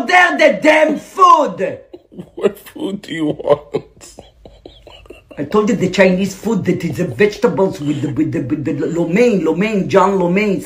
order the damn food. What food do you want? I told you the Chinese food that is the vegetables with the with the with the lo mein, lo mein, John lo mein.